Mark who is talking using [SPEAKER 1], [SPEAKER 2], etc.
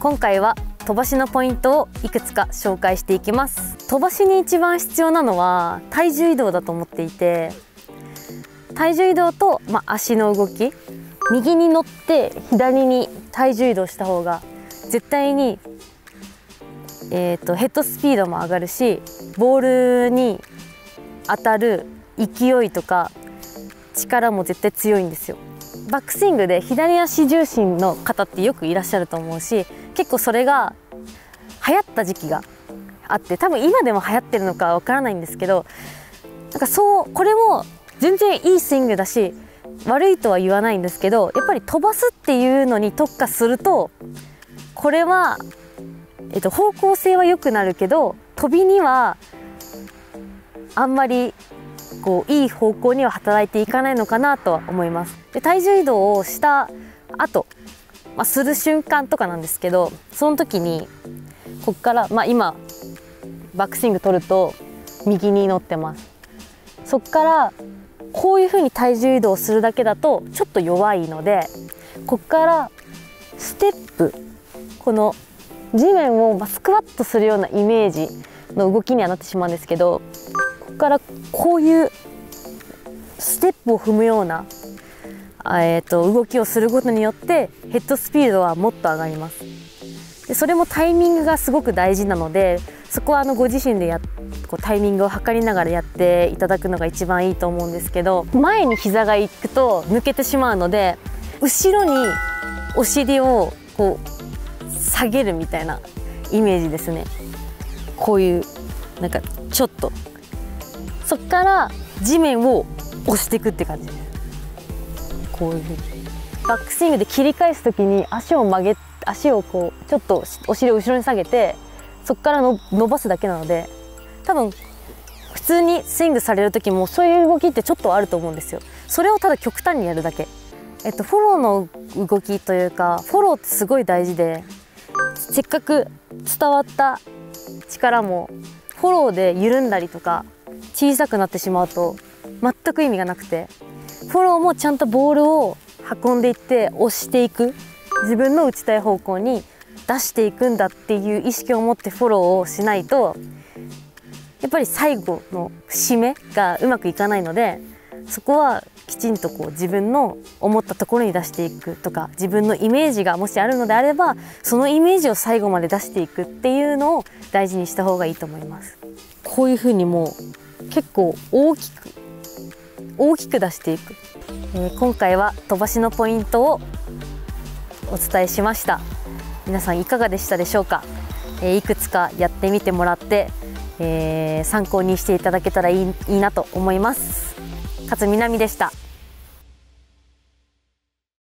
[SPEAKER 1] 今回は飛ばしのポイントをいくつか紹介していきます。飛ばしに一番必要なのは体重移動だと思っていて体重移動と、まあ、足の動き右に乗って左に体重移動した方が絶対に、えーと、ヘッドスピードも上がるしボールに当たる勢いとか力も絶対強いんですよ。バックスイングで左足重心の方ってよくいらっしゃると思うし結構それが流行った時期があって多分今でも流行ってるのかわからないんですけどなんかそうこれも全然いいスイングだし悪いとは言わないんですけどやっぱり飛ばすっていうのに特化するとこれは、えっと、方向性は良くなるけど飛びにはあんまりこういい方向には働いていかないのかなとは思います。で体重移動をした後、まあ、する瞬間とかなんですけどその時にこっから、まあ、今バックスイング取ると右に乗ってます。そっからこういうふうに体重移動するだけだとちょっと弱いのでこっからステップこの地面をスクワットするようなイメージの動きにはなってしまうんですけどここからこういうステップを踏むような、えーと、動きをすることによってヘッドスピードはもっと上がります。でそれもタイミングがすごく大事なのでそこはあのご自身でやこうタイミングを測りながらやっていただくのが一番いいと思うんですけど前に膝が行くと抜けてしまうので後ろにお尻をこう下げるみたいなイメージですね。こういうなんかちょっと。そっから地面を押していくって感じ。ですこういうふうに。バックスイングで切り返す時に足を曲げ足をこうちょっとお尻を後ろに下げてそこからの伸ばすだけなので多分普通にスイングされる時もそういう動きってちょっとあると思うんですよ。それをただ極端にやるだけ。えっとフォローの動きというかフォローってすごい大事でせっかく伝わった力もフォローで緩んだりとか小さくなってしまうと全く意味がなくて。フォローもちゃんとボールを運んでいって押していく自分の打ちたい方向に出していくんだっていう意識を持ってフォローをしないとやっぱり最後の締めがうまくいかないのでそこはきちんとこう自分の思ったところに出していくとか自分のイメージがもしあるのであればそのイメージを最後まで出していくっていうのを大事にした方がいいと思います。こういうふうにもう結構大きく大きく出していく、えー、今回は飛ばしのポイントをお伝えしました。皆さんいかがでしたでしょうか、えー、いくつかやってみてもらって、えー、参考にしていただけたらいいいいなと思います。勝みなみでした。